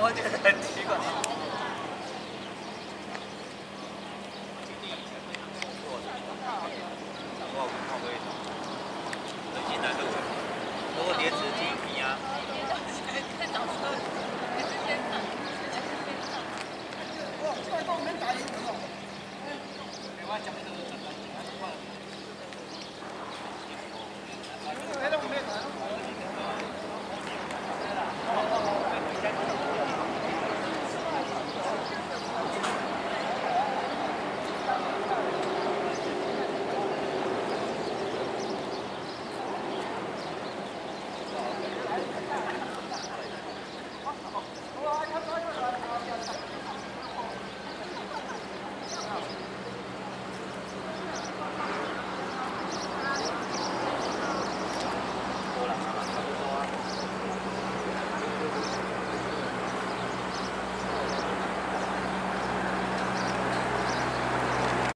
我觉得很奇怪。最近来都很，都会叠纸巾。别着急，再找车。哇，快帮我们打一个。